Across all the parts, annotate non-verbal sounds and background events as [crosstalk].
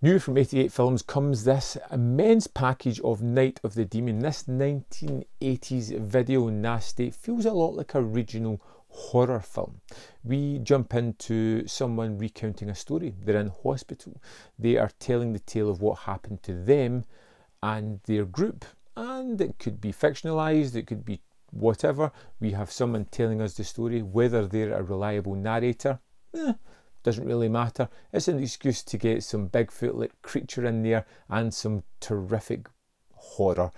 New from 88 Films comes this immense package of Night of the Demon. This 1980s video nasty feels a lot like a regional horror film. We jump into someone recounting a story. They're in hospital. They are telling the tale of what happened to them and their group. And it could be fictionalized, it could be whatever. We have someone telling us the story, whether they're a reliable narrator. Eh, doesn't really matter. It's an excuse to get some Bigfoot like creature in there and some terrific horror.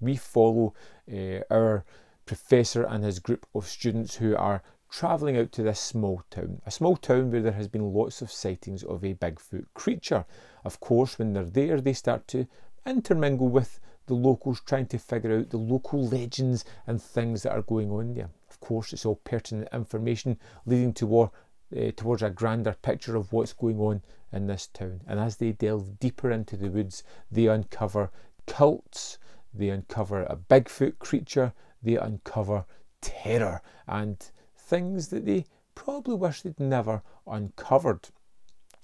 We follow uh, our professor and his group of students who are travelling out to this small town, a small town where there has been lots of sightings of a Bigfoot creature. Of course, when they're there, they start to intermingle with the locals trying to figure out the local legends and things that are going on there. Of course, it's all pertinent information leading toward, uh, towards a grander picture of what's going on in this town. And as they delve deeper into the woods, they uncover cults, they uncover a Bigfoot creature, they uncover terror and things that they probably wish they'd never uncovered.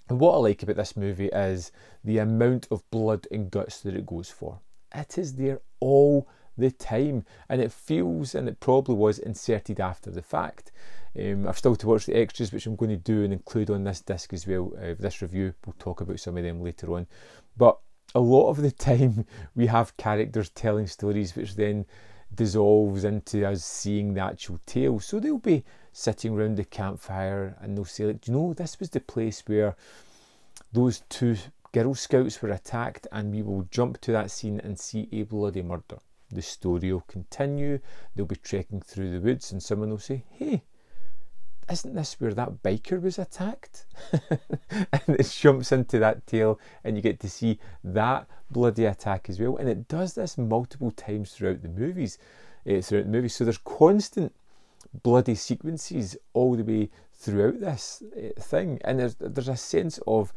And what I like about this movie is the amount of blood and guts that it goes for it is there all the time. And it feels and it probably was inserted after the fact. Um, I've still to watch the extras which I'm going to do and include on this disc as well uh, this review. We'll talk about some of them later on. But a lot of the [laughs] time we have characters telling stories which then dissolves into us seeing the actual tale. So they'll be sitting around the campfire and they'll say like, do you know this was the place where those two Girl Scouts were attacked, and we will jump to that scene and see a bloody murder. The story will continue, they'll be trekking through the woods, and someone will say, Hey, isn't this where that biker was attacked? [laughs] and it jumps into that tale, and you get to see that bloody attack as well. And it does this multiple times throughout the movies. Uh, throughout the movie, so there's constant bloody sequences all the way throughout this uh, thing, and there's there's a sense of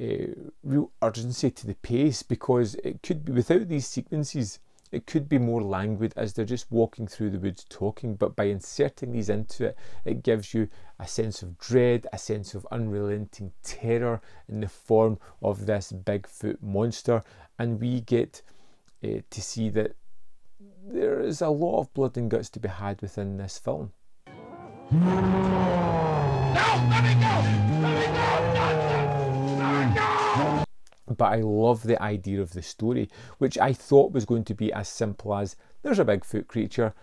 uh, real urgency to the pace because it could be without these sequences it could be more languid as they're just walking through the woods talking but by inserting these into it it gives you a sense of dread a sense of unrelenting terror in the form of this bigfoot monster and we get uh, to see that there is a lot of blood and guts to be had within this film no, let me go! Let me go! But I love the idea of the story, which I thought was going to be as simple as there's a Bigfoot creature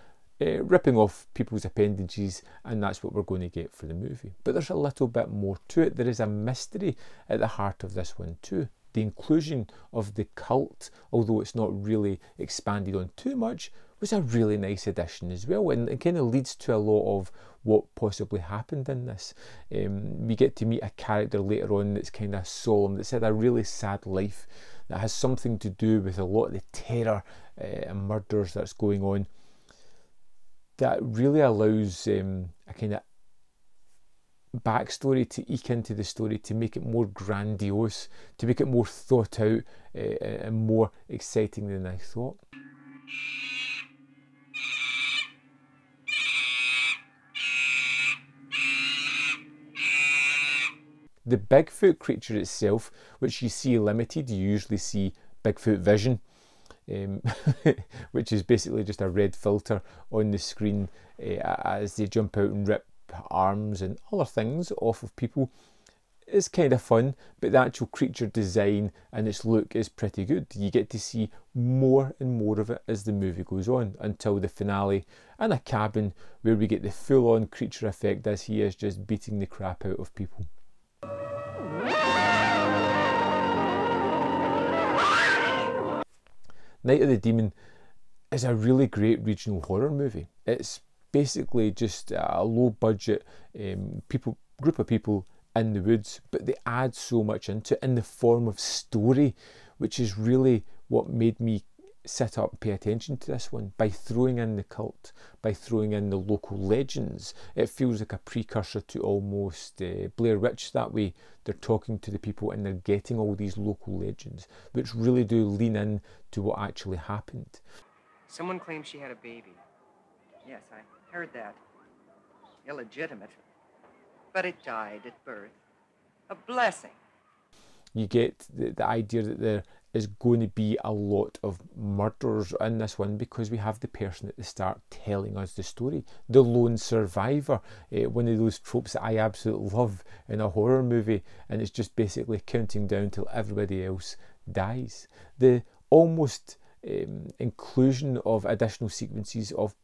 uh, ripping off people's appendages, and that's what we're going to get for the movie. But there's a little bit more to it. There is a mystery at the heart of this one, too. The inclusion of the cult, although it's not really expanded on too much, was a really nice addition as well, and it kind of leads to a lot of what possibly happened in this. Um, we get to meet a character later on that's kind of solemn, that's had a really sad life, that has something to do with a lot of the terror uh, and murders that's going on. That really allows um, a kind of backstory to eke into the story to make it more grandiose, to make it more thought out uh, and more exciting than I thought. The Bigfoot creature itself, which you see limited, you usually see Bigfoot vision, um, [laughs] which is basically just a red filter on the screen uh, as they jump out and rip arms and other things off of people. It's kind of fun, but the actual creature design and its look is pretty good. You get to see more and more of it as the movie goes on until the finale in a cabin where we get the full on creature effect as he is just beating the crap out of people. Night of the Demon is a really great regional horror movie. It's basically just a low budget um, people group of people in the woods, but they add so much into it in the form of story, which is really what made me sit up and pay attention to this one by throwing in the cult, by throwing in the local legends. It feels like a precursor to almost uh, Blair Witch that way. They're talking to the people and they're getting all these local legends, which really do lean in to what actually happened. Someone claims she had a baby. Yes, I heard that. illegitimate. But it died at birth. A blessing. You get the, the idea that there is going to be a lot of murders in this one because we have the person at the start telling us the story. The lone survivor, uh, one of those tropes that I absolutely love in a horror movie, and it's just basically counting down till everybody else dies. The almost um, inclusion of additional sequences of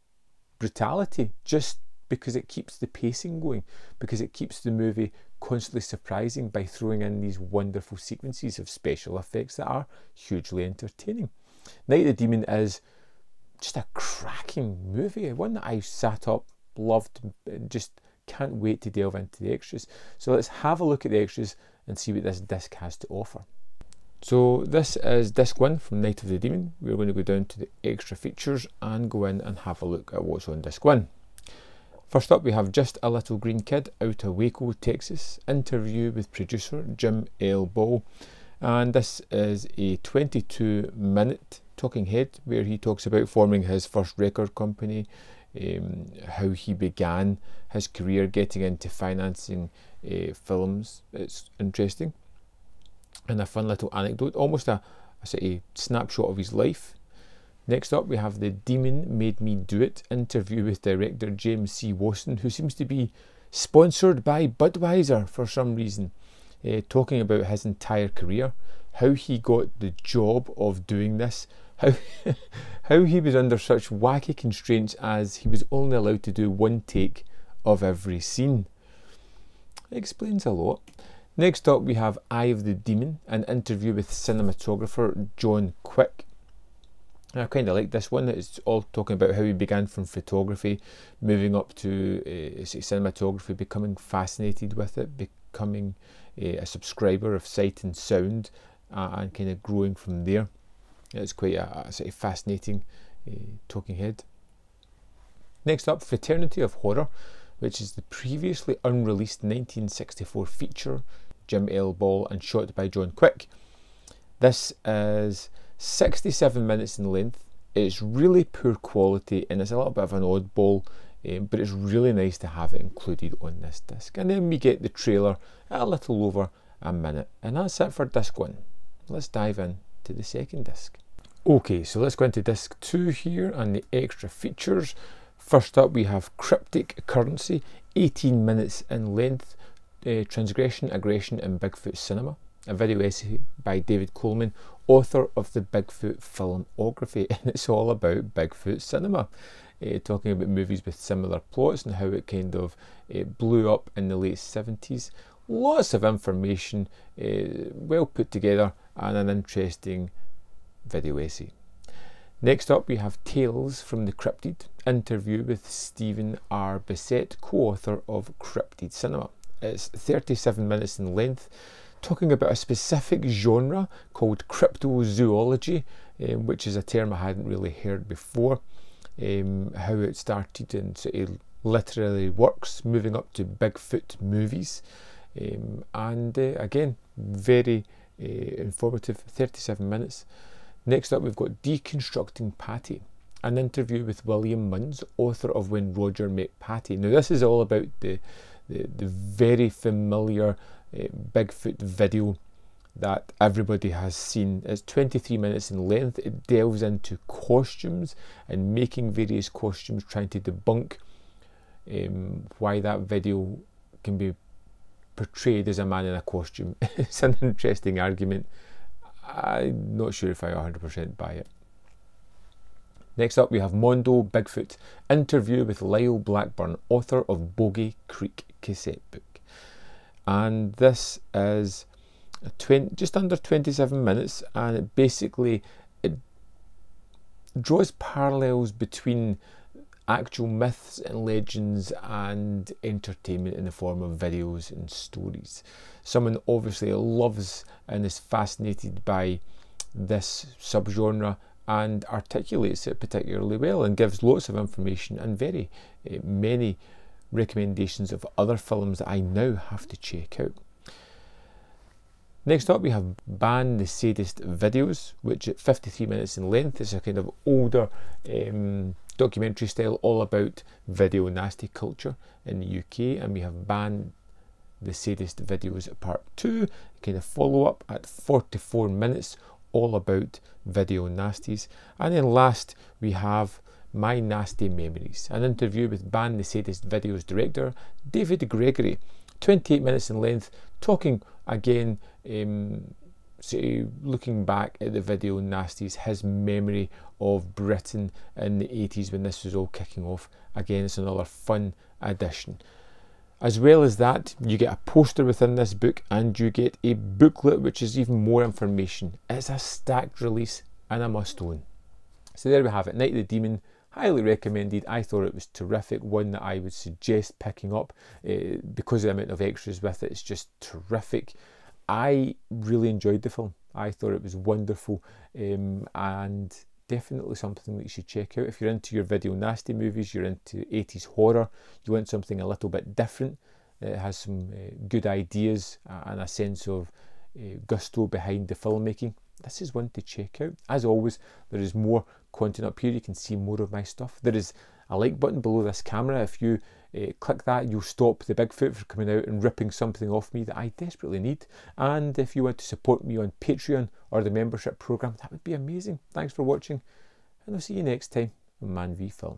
brutality just because it keeps the pacing going, because it keeps the movie constantly surprising by throwing in these wonderful sequences of special effects that are hugely entertaining. Night of the Demon is just a cracking movie, eh? one that I sat up, loved, and just can't wait to delve into the extras. So let's have a look at the extras and see what this disc has to offer. So this is disc one from Night of the Demon. We're going to go down to the extra features and go in and have a look at what's on disc one. First up, we have Just a Little Green Kid out of Waco, Texas. Interview with producer Jim. Ball. And this is a 22 minute talking head where he talks about forming his first record company, um, how he began his career getting into financing uh, films. It's interesting. And a fun little anecdote, almost a, a, a snapshot of his life. Next up, we have the Demon Made Me Do It interview with director James C. Wasson, who seems to be sponsored by Budweiser for some reason, uh, talking about his entire career, how he got the job of doing this, how, [laughs] how he was under such wacky constraints as he was only allowed to do one take of every scene. It explains a lot. Next up, we have Eye of the Demon, an interview with cinematographer John Quick. I kind of like this one. It's all talking about how he began from photography, moving up to uh, cinematography, becoming fascinated with it, becoming uh, a subscriber of Sight and Sound, uh, and kind of growing from there. It's quite a, a sort of fascinating uh, talking head. Next up, Fraternity of Horror, which is the previously unreleased 1964 feature, Jim L. Ball, and shot by John Quick. This is 67 minutes in length. It's really poor quality and it's a little bit of an oddball, um, but it's really nice to have it included on this disc. And then we get the trailer at a little over a minute. And that's it for disc one. Let's dive in to the second disc. Okay, so let's go into disc two here and the extra features. First up, we have Cryptid Currency, 18 minutes in length, uh, Transgression, Aggression, and Bigfoot Cinema a video essay by David Coleman, author of the Bigfoot filmography, [laughs] and it's all about Bigfoot cinema. Uh, talking about movies with similar plots and how it kind of uh, blew up in the late 70s. Lots of information, uh, well put together, and an interesting video essay. Next up, we have Tales from the Cryptid, interview with Stephen R. Bissette, co author of Cryptid Cinema. It's 37 minutes in length talking about a specific genre called cryptozoology, um, which is a term I hadn't really heard before. Um, how it started in sort of literary works, moving up to Bigfoot movies, um, and uh, again, very uh, informative 37 minutes. Next up, we've got Deconstructing Patty, an interview with William Munns, author of When Roger Met Patty. Now, this is all about the, the, the very familiar Bigfoot video that everybody has seen. It's 23 minutes in length. It delves into costumes and making various costumes, trying to debunk um, why that video can be portrayed as a man in a costume. [laughs] it's an interesting argument. I'm not sure if I 100% buy it. Next up, we have Mondo Bigfoot interview with Lyle Blackburn, author of Boggy Creek cassette book and this is 20, just under 27 minutes and it basically it draws parallels between actual myths and legends and entertainment in the form of videos and stories. Someone obviously loves and is fascinated by this subgenre and articulates it particularly well and gives lots of information and very uh, many recommendations of other films that I now have to check out. Next up, we have Ban the Sadist videos, which at 53 minutes in length is a kind of older um, documentary style all about video nasty culture in the UK, and we have banned the sadist videos part two, kind of follow up at 44 minutes, all about video nasties. And then last, we have My Nasty Memories, an interview with Ban the Sadist Videos director David Gregory, 28 minutes in length, talking again. Um, so looking back at the video nasties, his memory of Britain in the 80s when this was all kicking off. Again, it's another fun addition. As well as that, you get a poster within this book and you get a booklet which is even more information. It's a stacked release and a must own. So there we have it Night of the Demon. Highly recommended. I thought it was terrific. One that I would suggest picking up uh, because of the amount of extras with it. It's just terrific. I really enjoyed the film. I thought it was wonderful um, and definitely something that you should check out. If you're into your video nasty movies, you're into 80s horror, you want something a little bit different, it has some uh, good ideas and a sense of uh, gusto behind the filmmaking, this is one to check out. As always, there is more content up here. You can see more of my stuff. There is a like button below this camera. If you uh, click that, you'll stop the Bigfoot from coming out and ripping something off me that I desperately need. And if you want to support me on Patreon or the membership program, that would be amazing. Thanks for watching, and I'll see you next time on Man v Film.